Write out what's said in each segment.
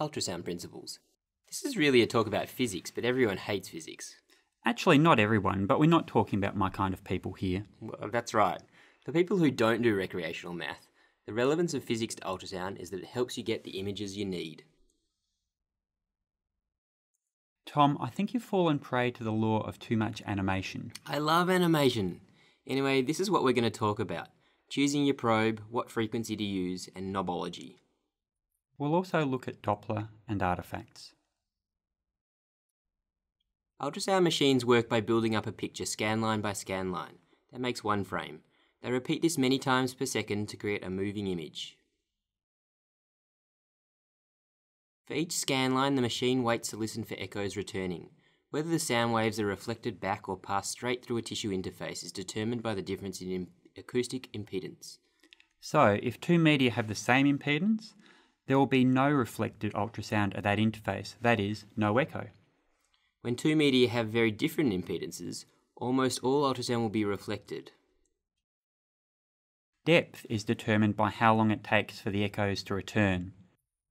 Ultrasound principles. This is really a talk about physics, but everyone hates physics. Actually, not everyone, but we're not talking about my kind of people here. Well, that's right. For people who don't do recreational math, the relevance of physics to ultrasound is that it helps you get the images you need. Tom, I think you've fallen prey to the law of too much animation. I love animation. Anyway, this is what we're going to talk about choosing your probe, what frequency to use, and knobology. We'll also look at Doppler and artifacts. Ultrasound machines work by building up a picture scan line by scan line. That makes one frame. They repeat this many times per second to create a moving image. For each scan line, the machine waits to listen for echoes returning. Whether the sound waves are reflected back or pass straight through a tissue interface is determined by the difference in acoustic impedance. So, if two media have the same impedance, there will be no reflected ultrasound at that interface, that is, no echo. When two media have very different impedances, almost all ultrasound will be reflected. Depth is determined by how long it takes for the echoes to return.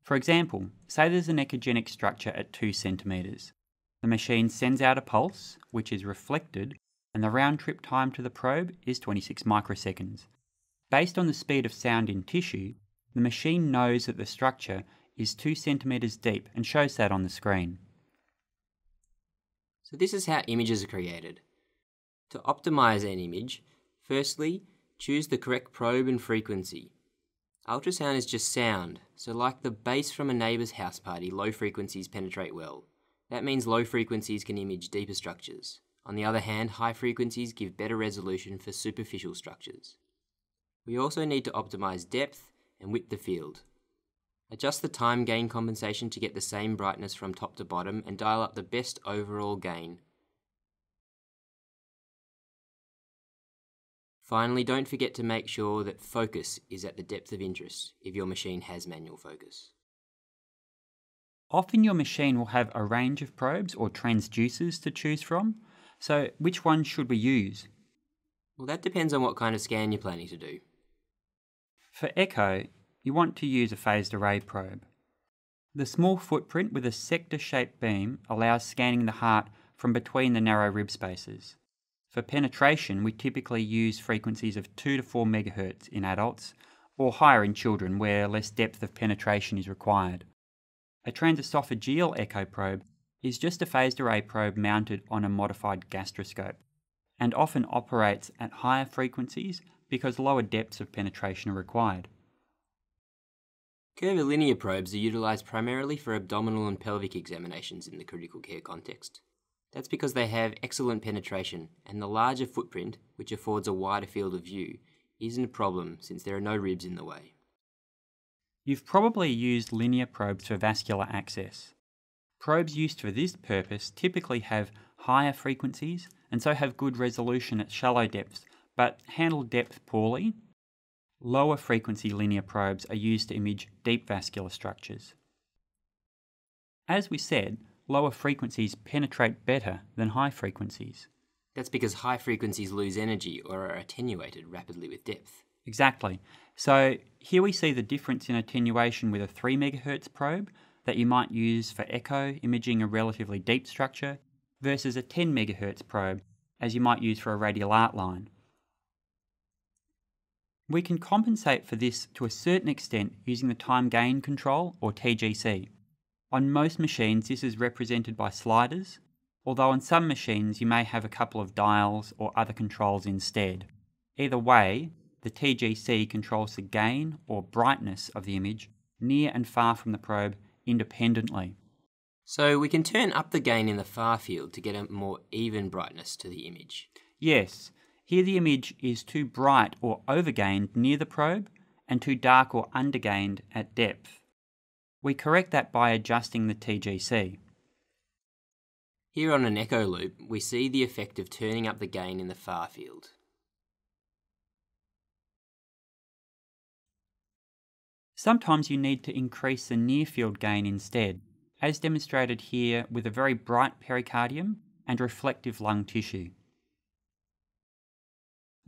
For example, say there's an echogenic structure at 2 centimetres. The machine sends out a pulse, which is reflected, and the round trip time to the probe is 26 microseconds. Based on the speed of sound in tissue, the machine knows that the structure is 2 centimetres deep and shows that on the screen. So this is how images are created. To optimize an image, firstly, choose the correct probe and frequency. Ultrasound is just sound, so like the bass from a neighbour's house party, low frequencies penetrate well. That means low frequencies can image deeper structures. On the other hand, high frequencies give better resolution for superficial structures. We also need to optimize depth and width of field. Adjust the time gain compensation to get the same brightness from top to bottom and dial up the best overall gain. Finally, don't forget to make sure that focus is at the depth of interest if your machine has manual focus. Often your machine will have a range of probes or transducers to choose from, so which one should we use? Well, that depends on what kind of scan you're planning to do. For echo, you want to use a phased array probe. The small footprint with a sector shaped beam allows scanning the heart from between the narrow rib spaces. For penetration, we typically use frequencies of 2 to 4 MHz in adults, or higher in children where less depth of penetration is required. A transesophageal echo probe is just a phased array probe mounted on a modified gastroscope, and often operates at higher frequencies because lower depths of penetration are required. Curvilinear probes are utilised primarily for abdominal and pelvic examinations in the critical care context. That's because they have excellent penetration, and the larger footprint, which affords a wider field of view, isn't a problem since there are no ribs in the way. You've probably used linear probes for vascular access. Probes used for this purpose typically have higher frequencies and so have good resolution at shallow depths, but handle depth poorly Lower frequency linear probes are used to image deep vascular structures. As we said, lower frequencies penetrate better than high frequencies. That's because high frequencies lose energy or are attenuated rapidly with depth. Exactly. So here we see the difference in attenuation with a 3 MHz probe that you might use for echo imaging a relatively deep structure versus a 10 MHz probe as you might use for a radial art line. We can compensate for this to a certain extent using the time gain control or TGC. On most machines, this is represented by sliders, although on some machines you may have a couple of dials or other controls instead. Either way, the TGC controls the gain or brightness of the image near and far from the probe independently. So we can turn up the gain in the far field to get a more even brightness to the image. Yes, here the image is too bright or overgained near the probe and too dark or undergained at depth. We correct that by adjusting the TGC. Here on an echo loop, we see the effect of turning up the gain in the far field. Sometimes you need to increase the near field gain instead, as demonstrated here with a very bright pericardium and reflective lung tissue.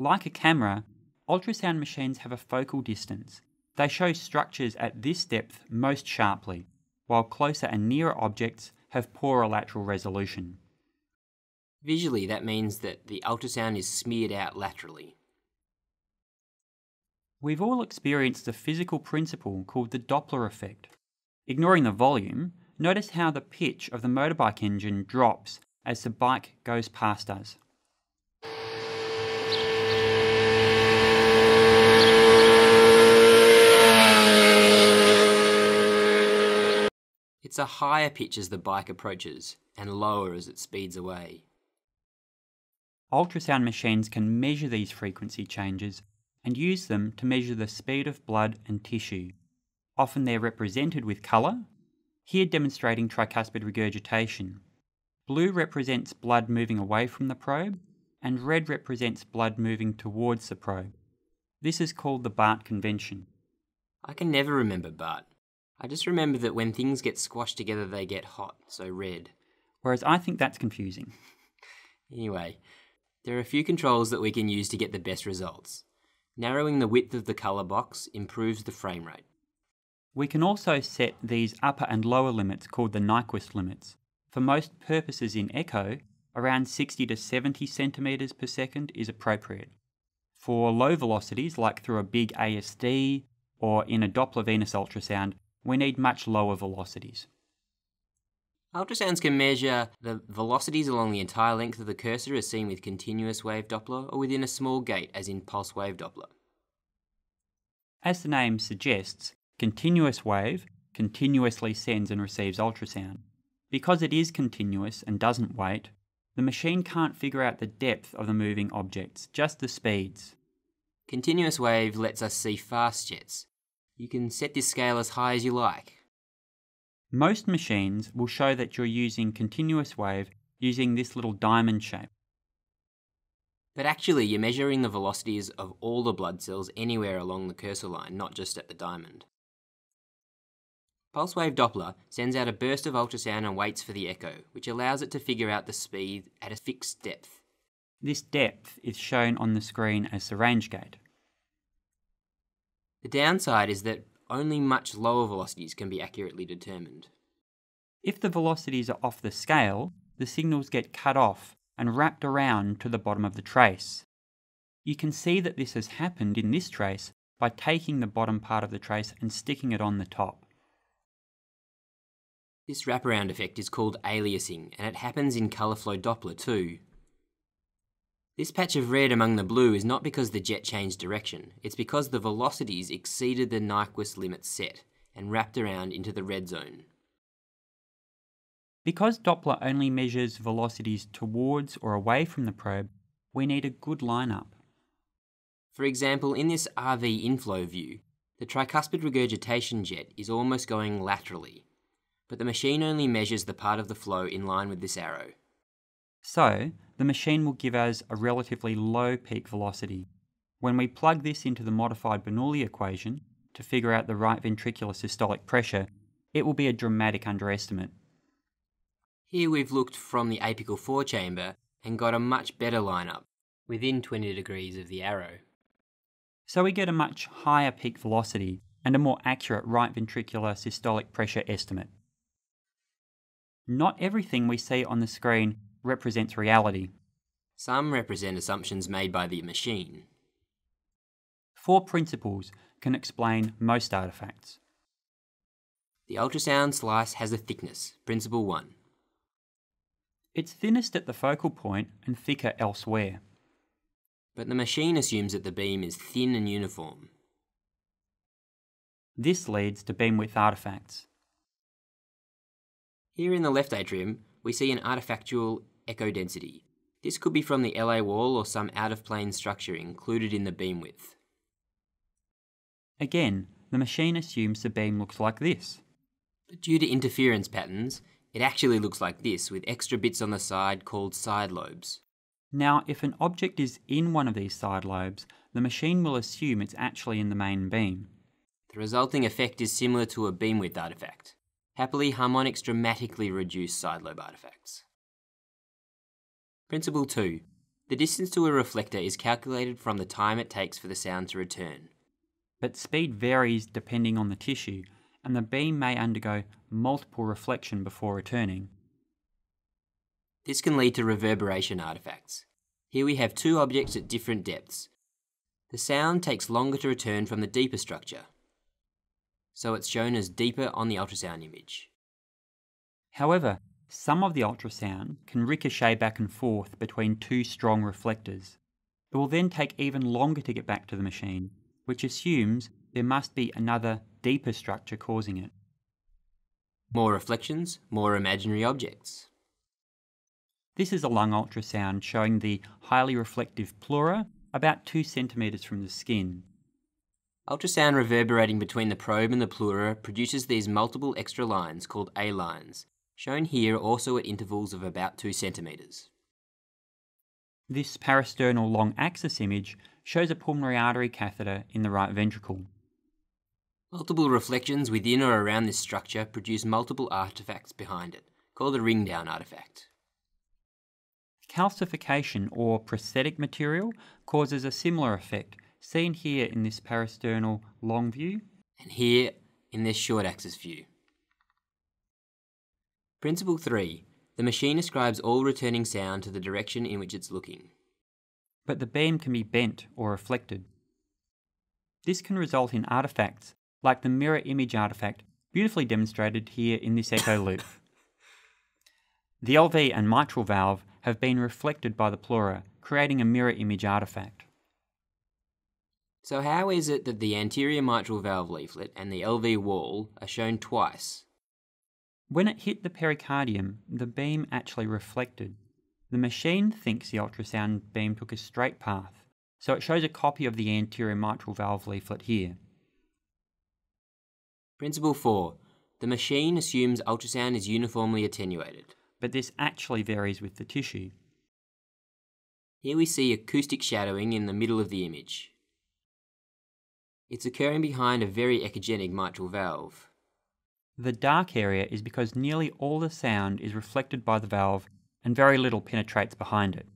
Like a camera, ultrasound machines have a focal distance. They show structures at this depth most sharply, while closer and nearer objects have poorer lateral resolution. Visually, that means that the ultrasound is smeared out laterally. We've all experienced a physical principle called the Doppler effect. Ignoring the volume, notice how the pitch of the motorbike engine drops as the bike goes past us. It's a higher pitch as the bike approaches and lower as it speeds away. Ultrasound machines can measure these frequency changes and use them to measure the speed of blood and tissue. Often they're represented with colour, here demonstrating tricuspid regurgitation. Blue represents blood moving away from the probe, and red represents blood moving towards the probe. This is called the BART convention. I can never remember BART. I just remember that when things get squashed together, they get hot, so red. Whereas I think that's confusing. Anyway, there are a few controls that we can use to get the best results. Narrowing the width of the colour box improves the frame rate. We can also set these upper and lower limits called the Nyquist limits. For most purposes in echo, around 60 to 70 centimetres per second is appropriate. For low velocities, like through a big ASD or in a Doppler venous ultrasound, we need much lower velocities. Ultrasounds can measure the velocities along the entire length of the cursor as seen with continuous wave Doppler or within a small gate as in pulse wave Doppler. As the name suggests, continuous wave continuously sends and receives ultrasound. Because it is continuous and doesn't wait, the machine can't figure out the depth of the moving objects, just the speeds. Continuous wave lets us see fast jets. You can set this scale as high as you like. Most machines will show that you're using continuous wave using this little diamond shape. But actually, you're measuring the velocities of all the blood cells anywhere along the cursor line, not just at the diamond. Pulse wave Doppler sends out a burst of ultrasound and waits for the echo, which allows it to figure out the speed at a fixed depth. This depth is shown on the screen as the range gate. The downside is that only much lower velocities can be accurately determined. If the velocities are off the scale, the signals get cut off and wrapped around to the bottom of the trace. You can see that this has happened in this trace by taking the bottom part of the trace and sticking it on the top. This wraparound effect is called aliasing, and it happens in colour flow Doppler too. This patch of red among the blue is not because the jet changed direction, it's because the velocities exceeded the Nyquist limit set and wrapped around into the red zone. Because Doppler only measures velocities towards or away from the probe, we need a good lineup. For example, in this RV inflow view, the tricuspid regurgitation jet is almost going laterally, but the machine only measures the part of the flow in line with this arrow. So, the machine will give us a relatively low peak velocity. When we plug this into the modified Bernoulli equation to figure out the right ventricular systolic pressure, it will be a dramatic underestimate. Here we've looked from the apical four-chamber and got a much better lineup, within 20 degrees of the arrow. So we get a much higher peak velocity and a more accurate right ventricular systolic pressure estimate. Not everything we see on the screen represents reality. Some represent assumptions made by the machine. Four principles can explain most artifacts. The ultrasound slice has a thickness, principle 1. It's thinnest at the focal point and thicker elsewhere. But the machine assumes that the beam is thin and uniform. This leads to beam width artifacts. Here in the left atrium, we see an artifactual echo density. This could be from the LA wall or some out of plane structure included in the beam width. Again, the machine assumes the beam looks like this. But due to interference patterns, it actually looks like this with extra bits on the side called side lobes. Now, if an object is in one of these side lobes, the machine will assume it's actually in the main beam. The resulting effect is similar to a beam width artifact. Happily, harmonics dramatically reduce side lobe artifacts. Principle 2. The distance to a reflector is calculated from the time it takes for the sound to return. But speed varies depending on the tissue, and the beam may undergo multiple reflection before returning. This can lead to reverberation artifacts. Here we have two objects at different depths. The sound takes longer to return from the deeper structure, so it's shown as deeper on the ultrasound image. However, some of the ultrasound can ricochet back and forth between two strong reflectors. It will then take even longer to get back to the machine, which assumes there must be another deeper structure causing it. More reflections, more imaginary objects. This is a lung ultrasound showing the highly reflective pleura about 2 centimetres from the skin. Ultrasound reverberating between the probe and the pleura produces these multiple extra lines called A lines, shown here also at intervals of about 2 centimetres. This parasternal long axis image shows a pulmonary artery catheter in the right ventricle. Multiple reflections within or around this structure produce multiple artifacts behind it, called a ring down artifact. Calcification or prosthetic material causes a similar effect, seen here in this parasternal long view and here in this short axis view. Principle 3. The machine ascribes all returning sound to the direction in which it's looking. But the beam can be bent or reflected. This can result in artifacts like the mirror image artifact beautifully demonstrated here in this echo loop. The LV and mitral valve have been reflected by the pleura, creating a mirror image artifact. So how is it that the anterior mitral valve leaflet and the LV wall are shown twice? When it hit the pericardium, the beam actually reflected. The machine thinks the ultrasound beam took a straight path, so it shows a copy of the anterior mitral valve leaflet here. Principle 4. The machine assumes ultrasound is uniformly attenuated but this actually varies with the tissue. Here we see acoustic shadowing in the middle of the image. It's occurring behind a very echogenic mitral valve. The dark area is because nearly all the sound is reflected by the valve and very little penetrates behind it.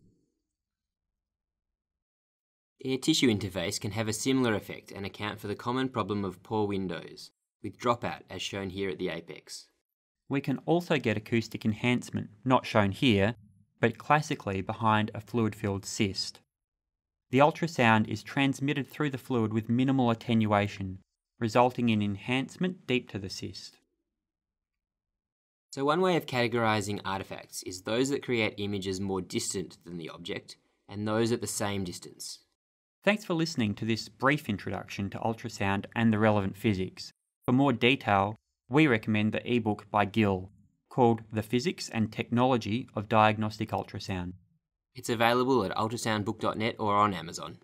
Air tissue interface can have a similar effect and account for the common problem of poor windows, with dropout as shown here at the apex. We can also get acoustic enhancement, not shown here, but classically behind a fluid-filled cyst. The ultrasound is transmitted through the fluid with minimal attenuation, resulting in enhancement deep to the cyst. So one way of categorizing artifacts is those that create images more distant than the object, and those at the same distance. Thanks for listening to this brief introduction to ultrasound and the relevant physics. For more detail, we recommend the ebook by Gill called The Physics and Technology of Diagnostic Ultrasound. It's available at ultrasoundbook.net or on Amazon.